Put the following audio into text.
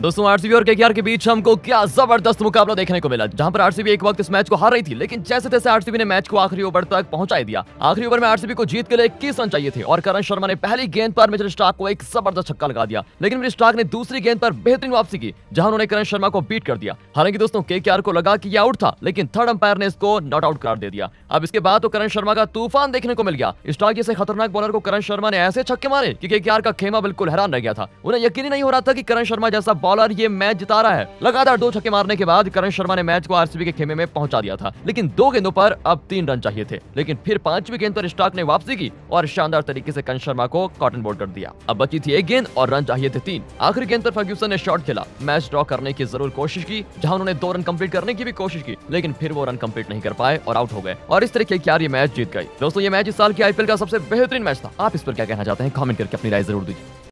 दोस्तों आरसीबी और केकेआर के बीच हमको क्या ज़बरदस्त मुकाबला देखने को मिला, जहाँ पर आरसीबी एक वक्त इस मैच को हार रही थी, लेकिन जैसे तैसे आरसीबी ने मैच को आखिरी ओवर तक पहुँचा दिया। आखिरी ओवर में आरसीबी को जीत के लिए इक्कीस रन चाहिए थे? और करण शर्मा ने पहली गेंद पर मिचल स्टार्क को एक ज़बरदस्त छक्का लगा दिया, लेकिन मिचल स्टार्क ने दूसरी गेंद पर बेहतरीन वापसी की, जहाँ उन्होंने करण शर्मा को बीट कर दिया। हालाँकि दोस्तों के को लगा की यह आउट था, लेकिन थर्ड अंपायर ने इसको नॉट आउट करार दे दिया। अब इसके बाद तो करण शर्मा का तूफ़ान देखने को मिल गया। स्टार्क जैसे खतरनाक बॉलर को करण शर्मा ने ऐसे छक्के मारे कि के का खेमा बिल्कुल हैरान रह गया था। उन्हें यकीन नहीं हो रहा था की करण शर्मा जैसा बॉलर, ये मैच जिता रहा है। लगातार दो छक्के मारने के बाद करण शर्मा ने मैच को आरसीबी के खेमे में पहुँचा दिया था, लेकिन दो गेंदों पर अब तीन रन चाहिए थे। लेकिन फिर पांचवी गेंद पर स्टार्क ने वापसी की और शानदार तरीके से करण शर्मा को कॉटन बोल्ड कर दिया। अब बची थी एक गेंद और रन चाहिए थे तीन। आखिरी गेंद पर फर्ग्यूसन ने शॉट खेला। मैच ड्रॉ करने की ज़रूर कोशिश की, जहाँ उन्होंने दो रन कंप्लीट करने की भी कोशिश की, लेकिन फिर वो रन कंप्लीट नहीं कर पाए और आउट हो गए। और इस तरीके क्या ये मैच जीत गई। दोस्तों, ये मैच इस साल के आईपीएल का सबसे बेहतरीन मैच था। आप इस पर क्या कहना चाहते हैं? कमेंट करके अपनी राय ज़रूर दीजिए।